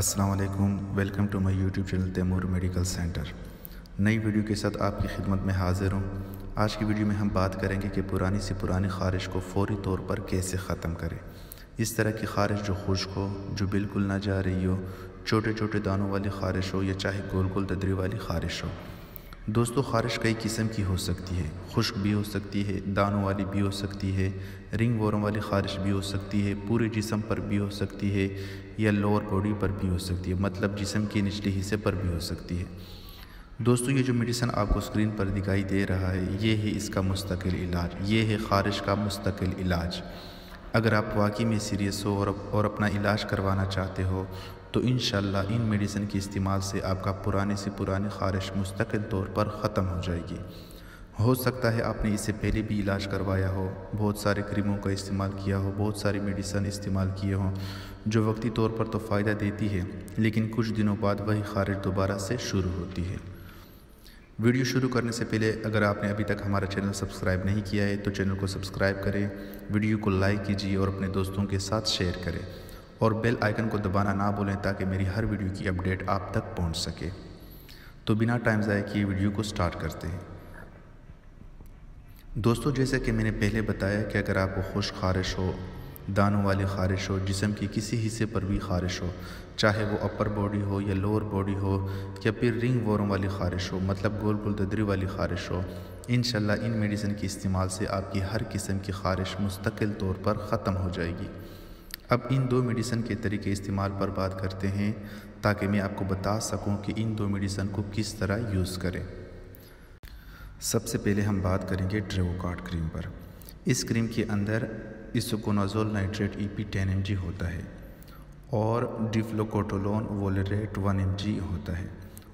वालेकुम welcome to my YouTube channel Taimur medical centre नई video के साथ आपकी खिदमत में हाजिर हूँ। आज की वीडियो में हम बात करेंगे कि पुरानी से पुरानी ख़ारिश को फौरी तौर पर कैसे ख़त्म करें। इस तरह की ख़ारिश जो खुश्क हो, जो बिल्कुल ना जा रही हो छोटे छोटे दानों वाली ख़ारिश हो, या चाहे गोल गोल ददरी वाली ख़ारिश हो। दोस्तों ख़ारिश कई किस्म की हो सकती है। खुश्क भी हो सकती है दानों वाली भी हो सकती है रिंग वोरों वाली ख़ारिश भी हो सकती है पूरे जिसम पर भी हो सकती है या लोअर बॉडी पर भी हो सकती है मतलब जिसम के निचले हिस्से पर भी हो सकती है। दोस्तों ये जो मेडिसन आपको स्क्रीन पर दिखाई दे रहा है ये है इसका मुस्तकिल इलाज ये है ख़ारिश का मुस्तकिल इलाज। अगर आप वाकई में सीरियस हो और, और अपना इलाज करवाना चाहते हो तो इन इन मेडिसिन के इस्तेमाल से आपका पुराने से पुराने ख़ारिश मुस्तकिल तौर पर ख़त्म हो जाएगी। हो सकता है आपने इससे पहले भी इलाज करवाया हो, बहुत सारे क्रीमों का इस्तेमाल किया हो, बहुत सारी मेडिसन इस्तेमाल किए हों, जो वक्ती तौर पर तो फ़ायदा देती है, लेकिन कुछ दिनों बाद वही ख़ारिश दोबारा से शुरू होती है। वीडियो शुरू करने से पहले अगर आपने अभी तक हमारा चैनल सब्सक्राइब नहीं किया है तो चैनल को सब्सक्राइब करें, वीडियो को लाइक कीजिए और अपने दोस्तों के साथ शेयर करें। और बेल आइकन को दबाना ना भूलें ताकि मेरी हर वीडियो की अपडेट आप तक पहुँच सके। तो बिना टाइम ज़ाय किए वीडियो को स्टार्ट करते हैं। दोस्तों, जैसे कि मैंने पहले बताया कि अगर आपको खुश खारिश हो, दानों वाली खारिश हो, जिसम की किसी हिस्से पर भी खारिश हो, चाहे वो अपर बॉडी हो या लोअर बॉडी हो, या फिर रिंग वोरों वाली खारिश हो मतलब गोल गोल ददरी वाली खारिश हो इन इन मेडिसिन के इस्तेमाल से आपकी हर किस्म की खारिश मुस्तकिल तौर पर ख़त्म हो जाएगी। अब इन दो मेडिसन के तरीके इस्तेमाल पर बात करते हैं, ताकि मैं आपको बता सकूँ कि इन दो मेडिसन को किस तरह यूज़ करें। सबसे पहले हम बात करेंगे ट्रेवोकार्ड क्रीम पर। इस क्रीम के अंदर isoconazole nitrate E P ten M G होता है और डिफ्लोकोटोलोन वोलरेट वन एम जी होता है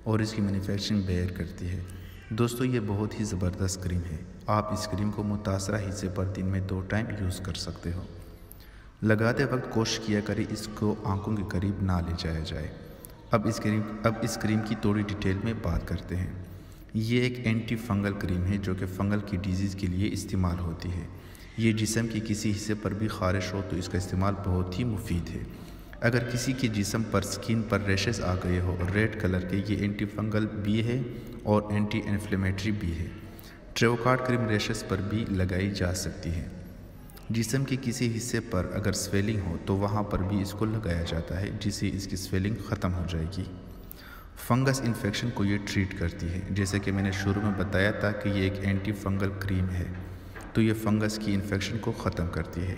और इसकी मैन्युफैक्चरिंग बेयर करती है। दोस्तों, ये बहुत ही ज़बरदस्त क्रीम है। आप इस क्रीम को मुतासरा हिस्से पर दिन में दो टाइम यूज़ कर सकते हो। लगाते वक्त कोशिश किया करें इसको आँखों के करीब ना ले जाया जाए। अब इस क्रीम, अब इस क्रीम की थोड़ी डिटेल में बात करते हैं। ये एक एंटी फंगल क्रीम है जो कि फंगल की डिज़ीज़ के लिए इस्तेमाल होती है। ये जिसम के किसी हिस्से पर भी खारिश हो तो इसका इस्तेमाल बहुत ही मुफीद है। अगर किसी के जिसम पर स्किन पर रेशेस आ गए हो, रेड कलर के, ये एंटी फंगल भी है और एंटी इन्फ्लेमेटरी भी है। ट्रेवकार्ड क्रीम रेशेस पर भी लगाई जा सकती है। जिसम के किसी हिस्से पर अगर स्वेलिंग हो तो वहाँ पर भी इसको लगाया जाता है, जिससे इसकी स्वेलिंग ख़त्म हो जाएगी। फंगस इन्फेक्शन को ये ट्रीट करती है। जैसे कि मैंने शुरू में बताया था कि ये एक एंटी फंगल क्रीम है तो ये फंगस की इन्फेक्शन को ख़त्म करती है।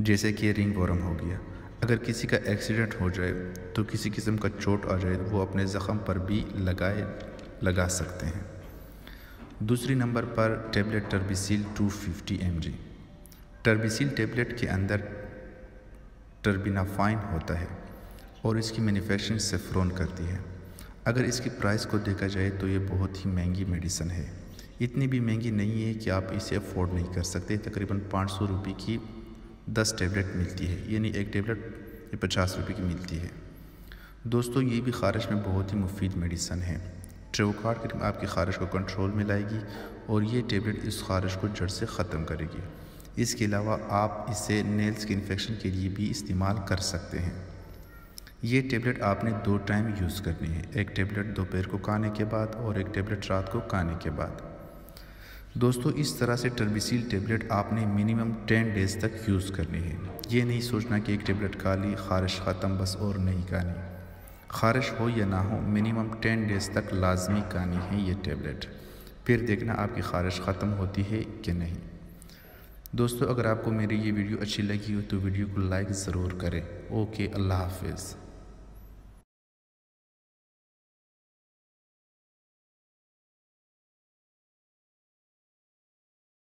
जैसे कि रिंग वॉरम हो गया। अगर किसी का एक्सीडेंट हो जाए तो किसी किस्म का चोट आ जाए, वो अपने ज़ख़म पर भी लगाए, लगा सकते हैं। दूसरी नंबर पर tablet Terbicil 250 mg Terbicil tablet के अंदर टर्बिनाफाइन होता है और इसकी मैन्युफैक्चरिंग सेफ्रोन करती है। अगर इसकी प्राइस को देखा जाए तो ये बहुत ही महँगी मेडिसन है। इतनी भी महँगी नहीं है कि आप इसे अफोर्ड नहीं कर सकते। तकरीबन पाँच सौ रुपये की दस टेबलेट मिलती है, यानी एक टेबलेट पचास रुपये की मिलती है। दोस्तों, ये भी खारिश में बहुत ही मुफीद मेडिसन है। ट्रेवोकार्ड आपकी खारिश को कंट्रोल में लाएगी और ये टेबलेट इस खारिश को जड़ से ख़त्म करेगी। इसके अलावा आप इसे नेल्स के इन्फेक्शन के लिए भी इस्तेमाल कर सकते हैं। ये टेबलेट आपने दो टाइम यूज़ करनी है, एक टेबलेट दोपहर को खाने के बाद और एक टेबलेट रात को खाने के बाद। दोस्तों, इस तरह से टर्बिसिल टेबलेट आपने मिनिमम टेन डेज़ तक यूज़ करनी है। ये नहीं सोचना कि एक टेबलेट खा ली, खारिश ख़त्म, बस और नहीं खानी। खारिश हो या ना हो मिनिमम टेन डेज़ तक लाजमी खानी है ये टेबलेट फिर देखना आपकी खारिश ख़त्म होती है कि नहीं। दोस्तों, अगर आपको मेरी ये वीडियो अच्छी लगी हो तो वीडियो को लाइक ज़रूर करें। ओके, अल्लाह हाफिज़।